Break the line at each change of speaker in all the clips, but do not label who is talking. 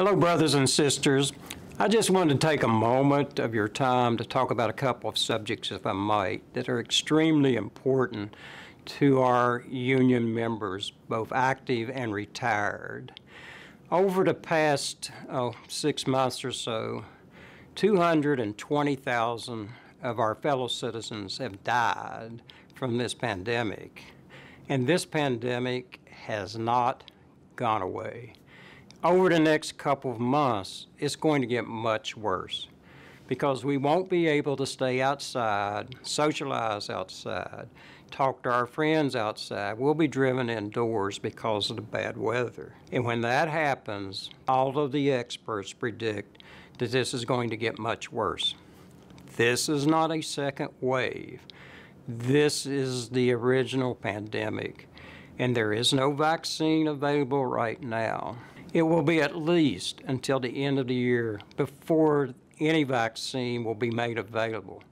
Hello, brothers and sisters. I just wanted to take a moment of your time to talk about a couple of subjects, if I might, that are extremely important to our union members, both active and retired. Over the past oh, six months or so, 220,000 of our fellow citizens have died from this pandemic. And this pandemic has not gone away. Over the next couple of months, it's going to get much worse because we won't be able to stay outside, socialize outside, talk to our friends outside. We'll be driven indoors because of the bad weather. And when that happens, all of the experts predict that this is going to get much worse. This is not a second wave. This is the original pandemic, and there is no vaccine available right now. It will be at least until the end of the year before any vaccine will be made available.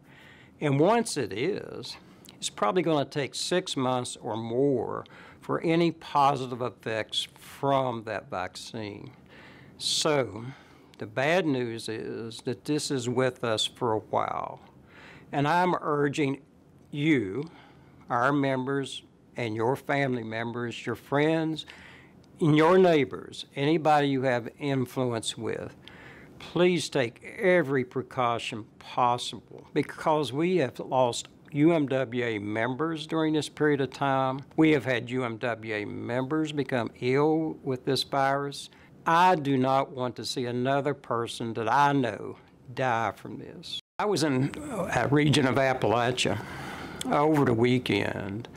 And once it is, it's probably going to take six months or more for any positive effects from that vaccine. So, the bad news is that this is with us for a while. And I'm urging you, our members, and your family members, your friends, your neighbors, anybody you have influence with, please take every precaution possible because we have lost UMWA members during this period of time. We have had UMWA members become ill with this virus. I do not want to see another person that I know die from this. I was in a region of Appalachia over the weekend,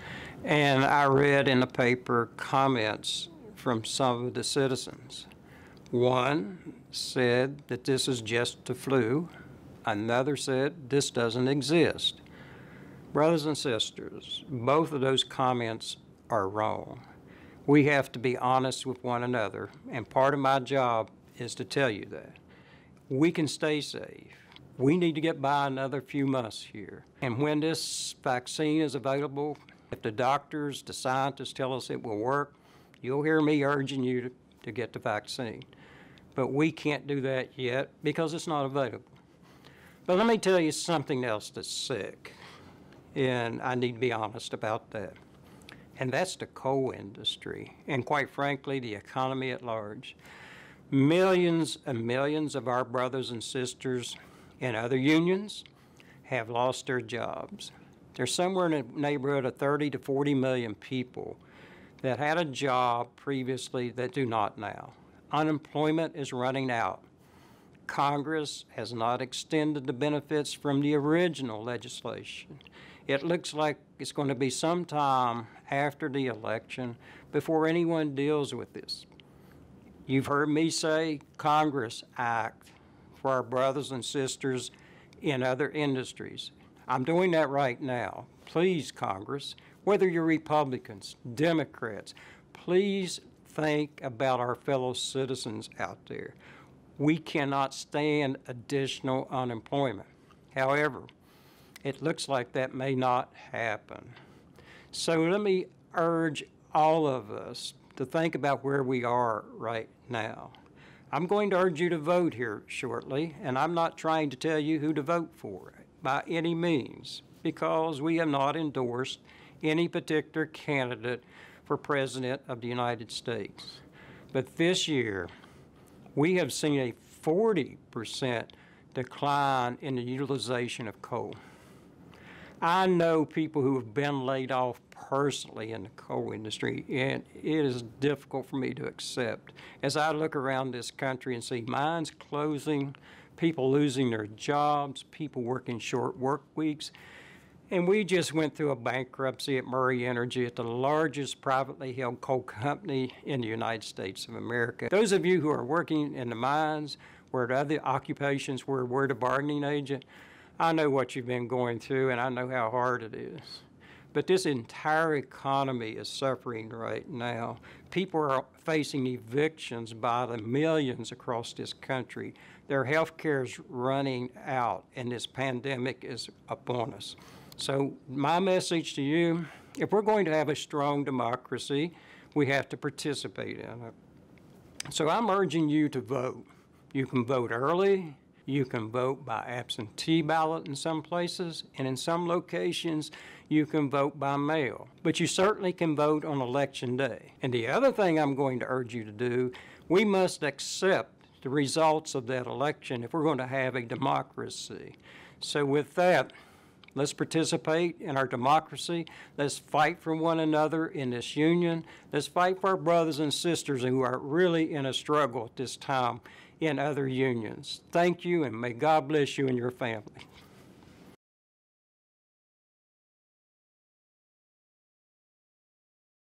and I read in the paper comments from some of the citizens. One said that this is just the flu. Another said this doesn't exist. Brothers and sisters, both of those comments are wrong. We have to be honest with one another, and part of my job is to tell you that. We can stay safe. We need to get by another few months here. And when this vaccine is available, if the doctors, the scientists tell us it will work, you'll hear me urging you to, to get the vaccine. But we can't do that yet because it's not available. But let me tell you something else that's sick and I need to be honest about that. And that's the coal industry, and quite frankly, the economy at large. Millions and millions of our brothers and sisters in other unions have lost their jobs. There's somewhere in the neighborhood of 30 to 40 million people that had a job previously that do not now. Unemployment is running out. Congress has not extended the benefits from the original legislation it looks like it's going to be some time after the election before anyone deals with this. You've heard me say Congress act for our brothers and sisters in other industries. I'm doing that right now. Please, Congress, whether you're Republicans, Democrats, please think about our fellow citizens out there. We cannot stand additional unemployment. However, it looks like that may not happen. So let me urge all of us to think about where we are right now. I'm going to urge you to vote here shortly, and I'm not trying to tell you who to vote for by any means, because we have not endorsed any particular candidate for President of the United States. But this year, we have seen a 40% decline in the utilization of coal. I know people who have been laid off personally in the coal industry, and it is difficult for me to accept. As I look around this country and see mines closing, people losing their jobs, people working short work weeks, and we just went through a bankruptcy at Murray Energy, at the largest privately held coal company in the United States of America. Those of you who are working in the mines, where the other occupations where we're the bargaining agent, I know what you've been going through, and I know how hard it is. But this entire economy is suffering right now. People are facing evictions by the millions across this country. Their health care is running out, and this pandemic is upon us. So, my message to you if we're going to have a strong democracy, we have to participate in it. So I'm urging you to vote. You can vote early, you can vote by absentee ballot in some places, and in some locations, you can vote by mail. But you certainly can vote on election day. And the other thing I'm going to urge you to do, we must accept the results of that election if we're going to have a democracy. So with that, Let's participate in our democracy. Let's fight for one another in this union. Let's fight for our brothers and sisters who are really in a struggle at this time in other unions. Thank you, and may God bless you and your family.